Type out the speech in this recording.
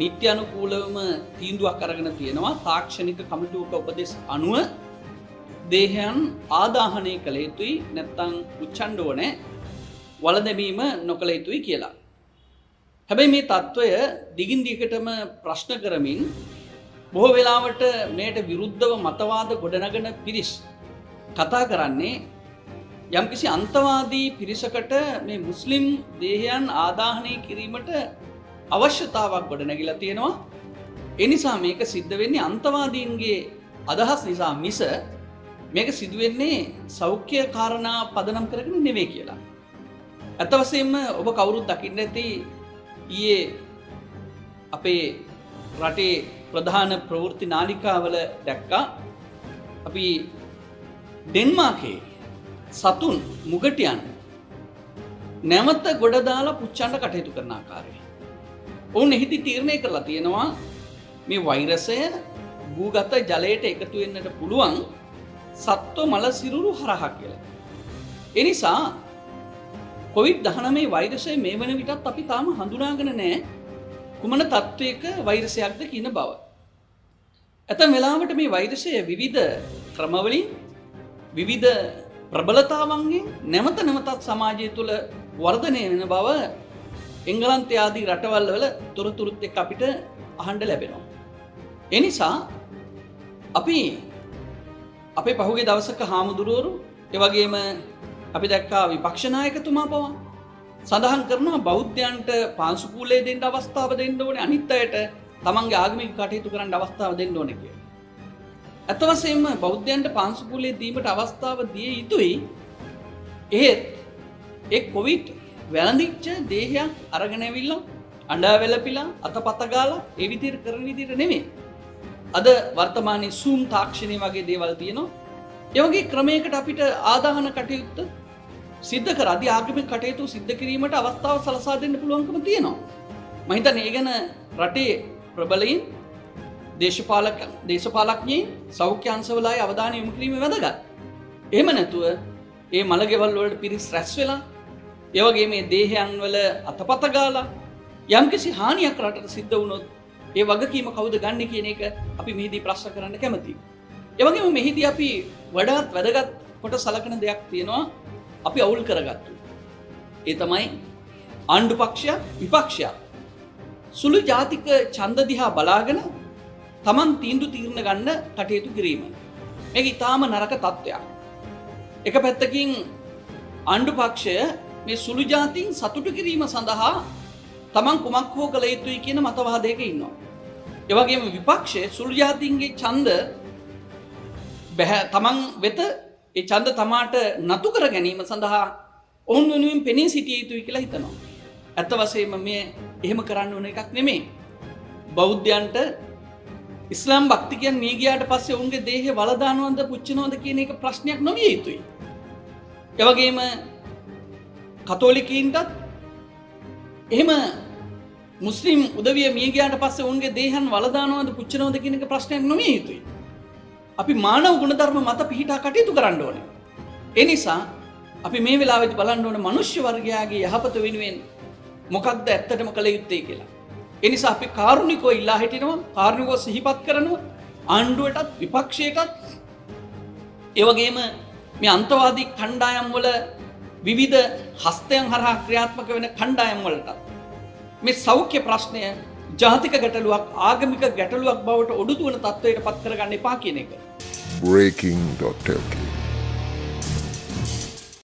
නිත්‍ය අනුකූලවම තීන්දුවක් අරගෙන තියෙනවා තාක්ෂණික කමිටුවක උපදෙස් අනුව දේහයන් ආදාහනය කළ යුතුයි නැත්තං උච්චන්ඩුවනෑ වලදැමීම නොකළ යුතුයි කියලා. හැබැයි මේ තත්ත්වය දිගින් දිකටම ප්‍රශ්න කරමින් බොහෝ වෙලාවට මේට විරුද්ධව මතවාද ගොඩනගන පිරිස් කතා කරන්නේ යම්කිසි අන්තවාදී පිරිසකට මේ මුස්ලිම් දේහයන් ආදාහනය කිරීමට අවශ්‍යතාවක් ගොඩ නැගිලා තියෙනවා එනිසා මේක සිද්ධ වෙන්නේ අන්තවාදීන්ගේ අදහස් නිසා මිස මේක සිදුවෙන්නේ සෞඛ්‍ය කාරණා පදනම් කරගෙන නෙවේ කියලා. ඇතවසයෙන්ම ඔබ කවුරුත් දකින්න ඇති ඊයේ අපේ රටේ ප්‍රධාන ප්‍රවෘත්ති නාලිකාවල දැක්කා අපි ඩෙන්මාකේ සතුන් මුගටියන් නැවත ගොඩදාලා පුච්චන්ඩ කටයුතු කරන ආකාරය. ඔවුන් එහිදි තීරණය කරලා තියෙනවා මේ වෛරසය භූගත ජලයට එකතු වෙන්නට පුළුවන් සත්ව මල සිරුරු හරහා කියලා. එනිසා කොවිඩ් දහනමේ වෛරසය මේ වන විටත් අපි තාම හඳුනාගෙන නෑ කුමන තත්ත්වයක වෛරසයක්ද කියන බව. ඇත වෙලාවට මේ වෛරසය විවිධ ක්‍රමවලින් විවිධ ප්‍රබලතාවන්ගේ නැවත නැවතත් සමාජය තුළ වර්ධනය වෙන බව එංගලන්තය ආදී රටවල් වල තොරතුරුත් එක් අපිට අහන්ඩ ලැබෙනවා. එනිසා අපි අපේ පහුගේ දවසක හාමුදුරුවරු එවගේම අපි දැක්කා විපක්ෂනායකතුමා පවා සඳහන් කරනවා බෞද්ධයන්ට පාන්සුකූලේ දෙන්න අවස්ථාව දෙන්න ඕනේ අනිත් අයට තමන්ගේ ආගමික කටයුතු කරන්න අවස්ථාව දෙන්න ඕනේ කියලා. ඇතවසයෙන්ම බෞද්ධයන්ට පාන්සුකූලේ දීමට අවස්ථාව දිය යුතුයි. එහෙත් ඒ කොවිඩ් වැළඳිච්ච දේහයක් අරගෙන ඇවිල්ලා අඬා වැළපිලා අතපත ගාලා ඒ විදිහට කරන විදිහට නෙමෙයි. අද වර්තමානයේ සූම් තාක්ෂණය වගේ දේවල් තියෙනවා. ඒ වගේ ක්‍රමයකට අපිට ආදාහන කටයුත්ත සිද්ධ කර අධි ආගමික කටයුතු සිද්ධ කිරීමට අවස්ථාව සලසා දෙන්න පුළුවන්කම තියෙනවා. මම හිතන්නේ ඒ ගැන රටේ ප්‍රබලයින් දේශපාලක දේශපාලඥයින් සෞඛ්‍ය අංශවලයි අවධානය යොමු කිරීම වැදගත්. එහෙම නැතුව ඒ මළගෙවල් වලට පිරිස් රැස් වෙලා ඒ වගේ මේ දේහයන් වල අතපත ගාලා යම්කිසි හානියක් රටට සිද්ධ වුණොත් ඒ වගකීම කවුද ගන්න කියන එක අපි මෙහිදී ප්‍රශ්න කරන්න කැමතියි. ඒ වගේම මෙහිදී අපි වඩාත් වැදගත් කොට සලකන දෙයක් තියෙනවා අපි අවුල් කරගත්තු. ඒ තමයි ආණ්ඩු පක්ෂයක් විපක්ෂයක් සුළු ජාතික ඡන්ද දිහා බලාගෙන තමන් තීන්දු තීරණ ගන්න කටයුතු කිරීම. මේක ඉතාම නරක තත්ත්වයක්. එක පැත්තකින් ආණ්ඩු පක්ෂය මේ සුළු ජාතීන් සතුටු කිරීම සඳහා තමන් කුමක් හෝ කළ යුතුයි කියන මතවාදයක ඉන්නවා. එවගේම විපක්ෂය සුළු ජාතීන්ගේ ඡන්ද බැහැ තමන් වෙත ඒ ඡන්ද තමාට නතු කර ගැනීම සඳහා ඔවුන් වෙනුවෙන් පෙනී සිටිය යුතුයි කියලා හිතනවා. ඇත්ත වශයෙන්ම මේ එහෙම කරන්න ඕන එකක් නෙමෙයි. බෞද්ධයන්ට ඉස්ලාම් භක්තිකයන් මිය ගියාට පස්සේ ඔවුන්ගේ දේහය වලදානවද පුච්චනවද කියන එක ප්‍රශ්නයක් නොවිය යුතුයි. එවගේම කතෝලිකීන්ටත් එහෙම මුස්ලිම් උදවිය මියගයාට පස්සේ ඔවුන්ගේ දේහන් වලදානවද පුච්චනවද කියන එක ප්‍රශ්නයක් නොවිය යුතුයි. අපි මානව ගුණධර්ම මත පිහිටා කටයුතු කරන්න ඕනේ. එනිසා අපි මේ වෙලාවෙදි බලන්න ඕන මනුෂ්‍ය වර්ගයාගේ යහපත වෙනුවෙන් මොකක්ද ඇත්තටම කළ යුත්තේ කියලා. එනිසා අපි කාරුණිකෝ ඉල්ලා හිටිනවා කාරණිකෝ සිහිපත් කරනවා ආණ්ඩුවටත් විපක්ෂයටත් ඒවගේම මේ අන්තවාදී කණ්ඩායම් වල විවිධ හස්තයන් හරහා ක්‍රියාත්මක වෙන කණ්ඩායම් වලට මේ සෞඛ්‍ය ප්‍රශ්නය ජාතික ගැටලුවක් ආගමික ගැටලුවක් බවට ඔඩුදුවන තත්ත්වයට පත් කරගන්න එපා කියන එක. breaking.lk